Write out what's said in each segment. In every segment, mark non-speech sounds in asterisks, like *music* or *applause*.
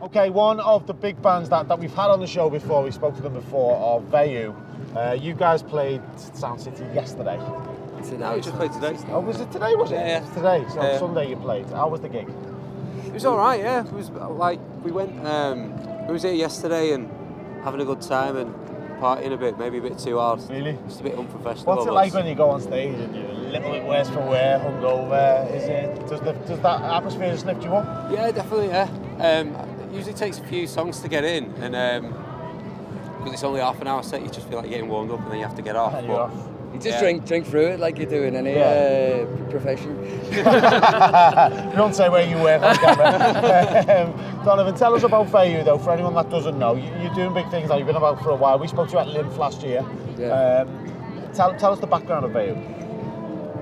Okay, one of the big bands that, that we've had on the show before, we spoke to them before, are Veyu. Uh, you guys played Sound City yesterday. No, we just played today. Oh, was it today, was it? Yeah, yeah. It was today, so Yeah. Sunday you played. How was the gig? It was all right, yeah. It was like we went. Um, we was here yesterday and having a good time and partying a bit, maybe a bit too hard. Really? Just a bit unprofessional. What's it like when you go on stage and you're a little bit worse for wear, hungover? Is it, does, the, does that atmosphere just lift you up? Yeah, definitely. Yeah. Um, it usually takes a few songs to get in, and um, because it's only half an hour set, you just feel like you're getting warmed up, and then you have to get off. And you're But- off. You just Yeah. drink drink through it like you do in any Yeah. uh, profession. you *laughs* don't say where you work on camera. um, Donovan, tell us about Veyu though, for anyone that doesn't know. You, you're doing big things now, you've been about for a while. We spoke to you at LIMF last year. Yeah. Um, tell, tell us the background of Veyu.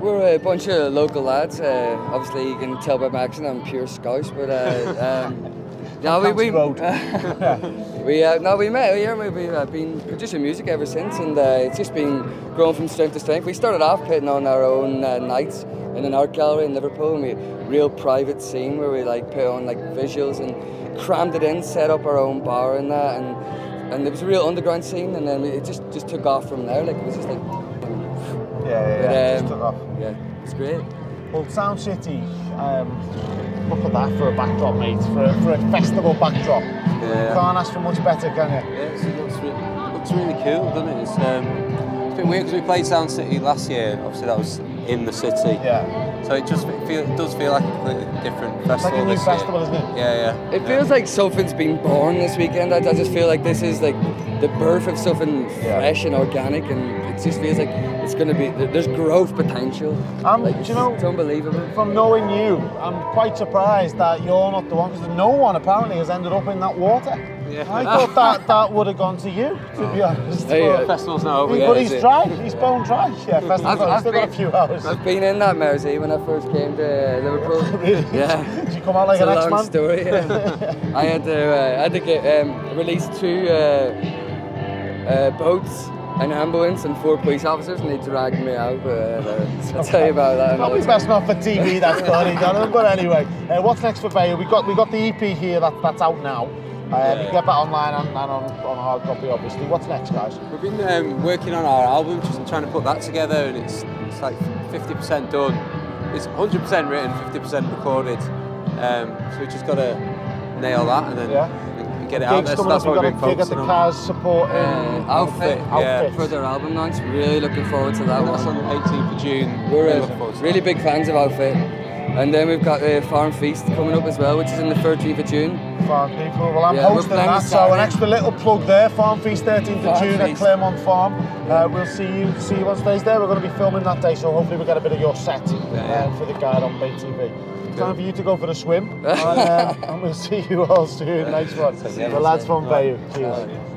We're a bunch of local lads. Uh, obviously, you can tell by my accent I'm pure Scouse, but uh, *laughs* um, no, we we, *laughs* we uh, no we met here. We, we've uh, been producing music ever since, and uh, it's just been growing from strength to strength. We started off putting on our own uh, nights in an art gallery in Liverpool, and we real private scene where we like put on like visuals and crammed it in, set up our own bar and that, and and there was a real underground scene, and then it just just took off from there. Like it was just like. Yeah, yeah, But, yeah. um, just took off. Yeah, it's great. Well, Sound City, um, look at that for a backdrop, mate. For a, for a festival backdrop. Yeah. Can't ask for much better, can you? Yeah, it's- it looks, re- looks really cool, doesn't it? It's, um, it's a bit weird because we played Sound City last year. Obviously, that was in the city. Yeah. So it just feel, it does feel like a completely different festival. It's like a new this festival, year. isn't it? Yeah, yeah. It feels like something's been born this weekend. I, I just feel like this is like the birth of something Yeah. fresh and organic, and it just feels like it's going to be. There's growth potential. Um, like, it's, you know- it's unbelievable. From knowing you, I'm quite surprised that you're not the one, because no one apparently has ended up in that water. Yeah. I thought *laughs* that that would have gone to you, to be honest. Hey, but, uh, Festival's not over he- yet. but is he's it? dry, he's bone dry. Yeah, festival's I've- I've still got a been- few hours. I've been in that Mersey when I first came to Liverpool. *laughs* Really? Yeah. Did you come out like it's an a long X-Man? story. Yeah. *laughs* I had to, uh, I had to get um, released two uh, uh, boats, an ambulance, and four police officers, and they dragged me out. Uh, I'll tell you about that. Probably another best time. not for TV, that's *laughs* funny, Donovan. But anyway, uh, what's next for Veyu? We got we got the EP here that, that's out now. Um, You can get that online and, and on, on hard copy, obviously. What's next, guys? We've been um, working on our album, just trying to put that together, and it's it's like 50% done. It's 100% written, 50% recorded. Um, so we just got to nail that and then Yeah. And get it out Gigs there. So that's up, what we we've got been a gig at focusing the. Cars supporting. Uh, outfit, yeah. outfit. for their album launch. Really looking forward to that That's on the 18th of June. We're Really uh, looking really big fans of Outfit. And then we've got uh, Farm Feast coming up as well, which is on the 13th of June. Farm people. Well, I'm Yeah, we're hosting that, so an extra little plug there. Farm Feast 13th of Farm June at Feast. Claremont Farm. Uh, we'll see you see you on stage there. We're going to be filming that day, so hopefully we'll get a bit of your set Yeah. uh, for the guide on Bay TV. Time for you to go for the swim, and, um, and we'll see you all soon. Nice one. The lads from. Veyu. Cheers.